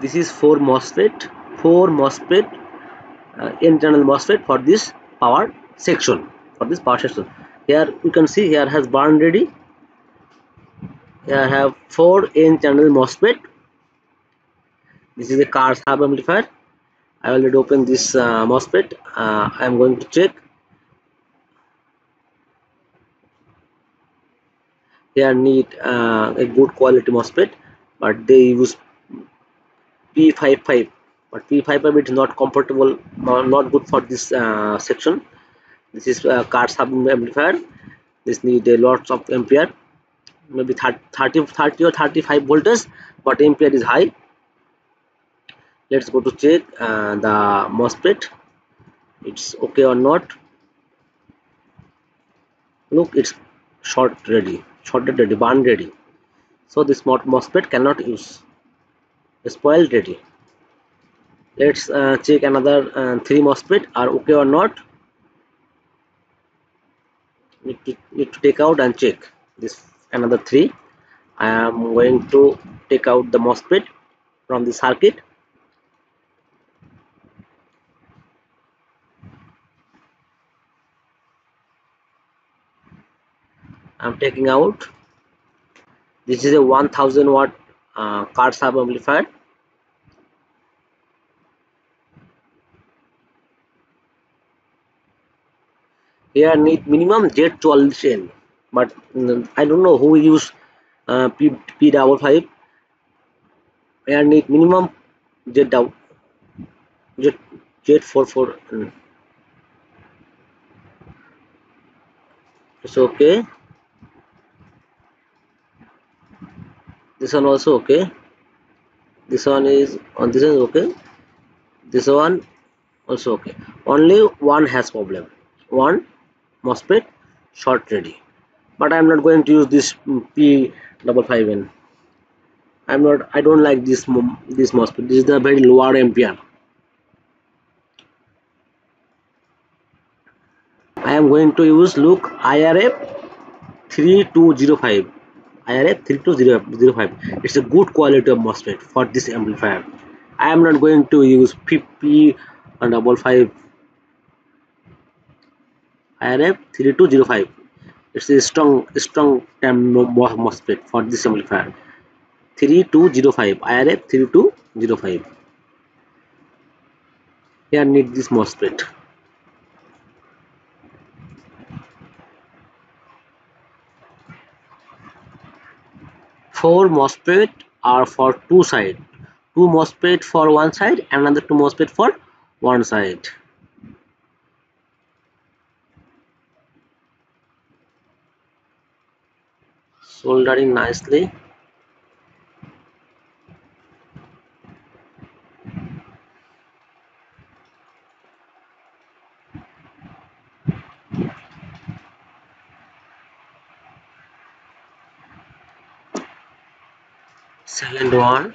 this is 4 MOSFET 4 MOSFET uh, internal MOSFET for this power section for this power section. Here you can see here has burn ready. Here I have 4 n channel MOSFET. This is a car sub amplifier. I already opened this uh, MOSFET. Uh, I am going to check. Here need uh, a good quality MOSFET but they use P55 but P55 is not comfortable not good for this uh, section. This is a car sub amplifier this need a lots of ampere maybe 30 30 or 35 voltage but ampere is high. Let's go to check uh, the MOSFET. It's okay or not? Look it's short ready shorted ready burn ready. So this MOSFET cannot use spoiled ready. Let's uh, check another uh, three MOSFET are okay or not? Need to, need to take out and check this another three. I am going to take out the MOSFET from the circuit. I'm taking out. This is a 1000 watt uh, car sub amplifier here need minimum Z12N but um, I don't know who use uh, P P double five. Here need minimum Z double Z Z four four um, it's okay this one also okay. This one is on this is okay. This one also okay. Only one has problem. One MOSFET short ready. But I'm not going to use this P double five N. I'm not I don't like this this MOSFET. This is the very lower ampere. I am going to use look IRF 3205 IRF 3205 it's a good quality of MOSFET for this amplifier. I am not going to use PP and double five. IRF 3205 it's a strong strong MOSFET for this amplifier. 3205 IRF 3205 here need this MOSFET four MOSFET are for two side. Two MOSFET for one side and another two MOSFET for one side. Soldering nicely second one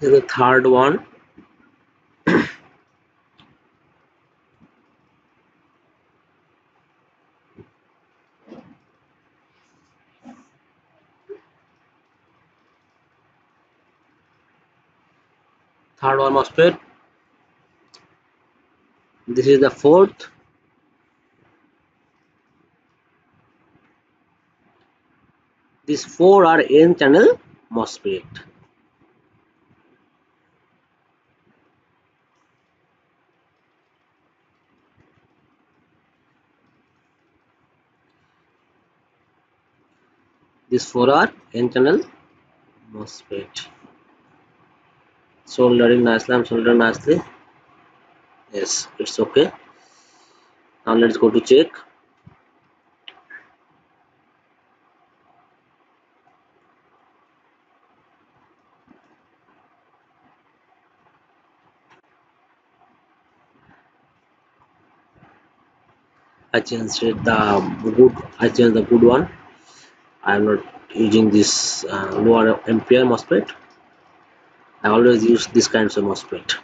the third one third one MOSFET this is the fourth. These four are n channel MOSFET. These four are n channel MOSFET soldering nicely I'm soldering nicely yes it's okay. Now let's go to check. I changed the good I changed the good one. I am not using this uh, lower ampere MOSFET I always use this kinds of MOSFET